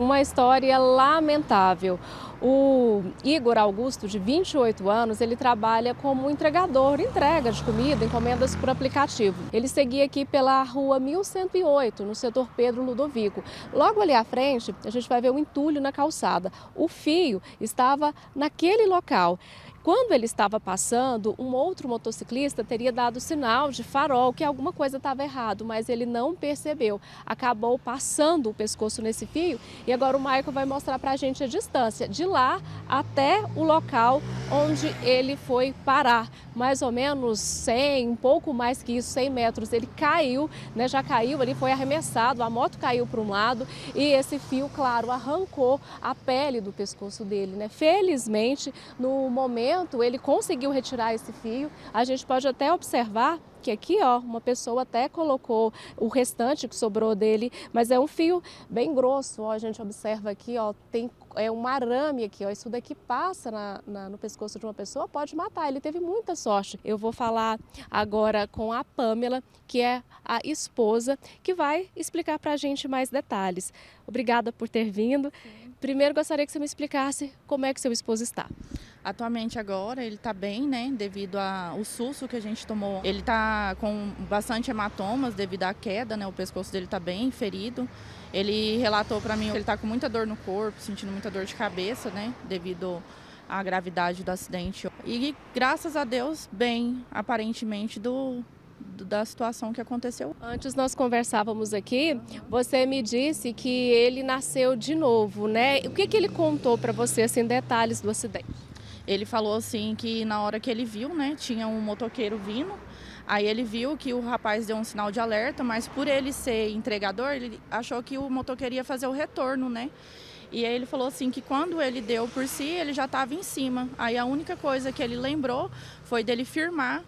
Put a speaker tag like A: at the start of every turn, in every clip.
A: Uma história lamentável. O Igor Augusto, de 28 anos, ele trabalha como entregador, entrega de comida, encomendas por aplicativo. Ele seguia aqui pela rua 1108, no setor Pedro Ludovico. Logo ali à frente, a gente vai ver um entulho na calçada. O fio estava naquele local. Quando ele estava passando, um outro motociclista teria dado sinal de farol que alguma coisa estava errado, mas ele não percebeu. Acabou passando o pescoço nesse fio e agora o Michael vai mostrar para a gente a distância de lá até o local onde ele foi parar. Mais ou menos 100, um pouco mais que isso, 100 metros. Ele caiu, né, já caiu, ele foi arremessado, a moto caiu para um lado e esse fio, claro, arrancou a pele do pescoço dele. Né? Felizmente, no momento momento ele conseguiu retirar esse fio. A gente pode até observar que aqui, ó, uma pessoa até colocou o restante que sobrou dele, mas é um fio bem grosso, ó, a gente observa aqui, ó, tem é um arame aqui, ó, isso daqui passa na, na, no pescoço de uma pessoa, pode matar, ele teve muita sorte. Eu vou falar agora com a Pamela, que é a esposa, que vai explicar para a gente mais detalhes. Obrigada por ter vindo. Sim. Primeiro gostaria que você me explicasse como é que seu esposo está.
B: Atualmente agora ele está bem, né, devido ao susto que a gente tomou. Ele está com bastante hematomas devido à queda, né, o pescoço dele está bem ferido. Ele relatou para mim que ele está com muita dor no corpo, sentindo muita dor de cabeça, né, devido à gravidade do acidente. E graças a Deus, bem, aparentemente, do, da situação que aconteceu.
A: Antes nós conversávamos aqui, você me disse que ele nasceu de novo, né? O que, que ele contou para você, assim, detalhes do acidente?
B: Ele falou assim que na hora que ele viu, né, tinha um motoqueiro vindo. Aí ele viu que o rapaz deu um sinal de alerta, mas por ele ser entregador, ele achou que o motoqueiro ia fazer o retorno, né? E aí ele falou assim que quando ele deu por si, ele já estava em cima. Aí a única coisa que ele lembrou foi dele firmar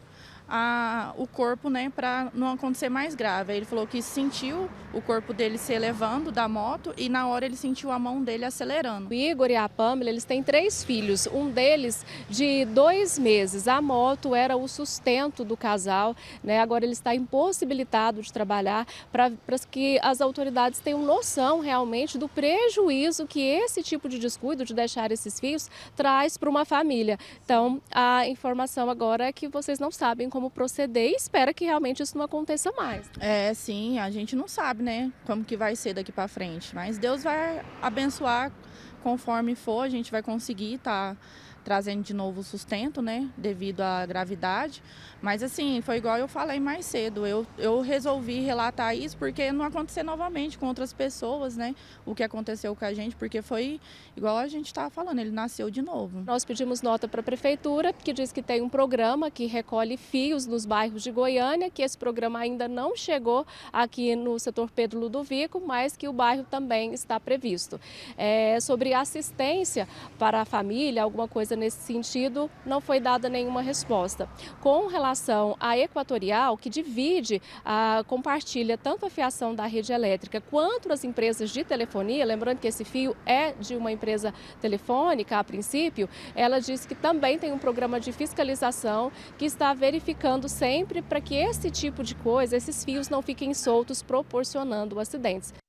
B: a, o corpo, né, para não acontecer mais grave. Ele falou que sentiu o corpo dele se elevando da moto e na hora ele sentiu a mão dele acelerando.
A: O Igor e a Pamela, eles têm três filhos, um deles de dois meses. A moto era o sustento do casal, né? Agora ele está impossibilitado de trabalhar para que as autoridades tenham noção realmente do prejuízo que esse tipo de descuido de deixar esses fios traz para uma família. Então, a informação agora é que vocês não sabem como proceder e espera que realmente isso não aconteça mais.
B: É, sim, a gente não sabe, né, como que vai ser daqui para frente, mas Deus vai abençoar conforme for, a gente vai conseguir estar tá trazendo de novo o sustento, né, devido à gravidade. Mas assim, foi igual eu falei mais cedo, eu, eu resolvi relatar isso porque não acontecer novamente com outras pessoas, né, o que aconteceu com a gente, porque foi igual a gente estava falando, ele nasceu de novo.
A: Nós pedimos nota para a prefeitura, que diz que tem um programa que recolhe fios nos bairros de Goiânia, que esse programa ainda não chegou aqui no setor Pedro Ludovico, mas que o bairro também está previsto. É, sobre assistência para a família, alguma coisa nesse sentido, não foi dada nenhuma resposta. Com relação à Equatorial, que divide, a, compartilha tanto a fiação da rede elétrica quanto as empresas de telefonia, lembrando que esse fio é de uma empresa telefônica a princípio, ela disse que também tem um programa de fiscalização que está verificando sempre para que esse tipo de coisa, esses fios não fiquem soltos, proporcionando acidentes.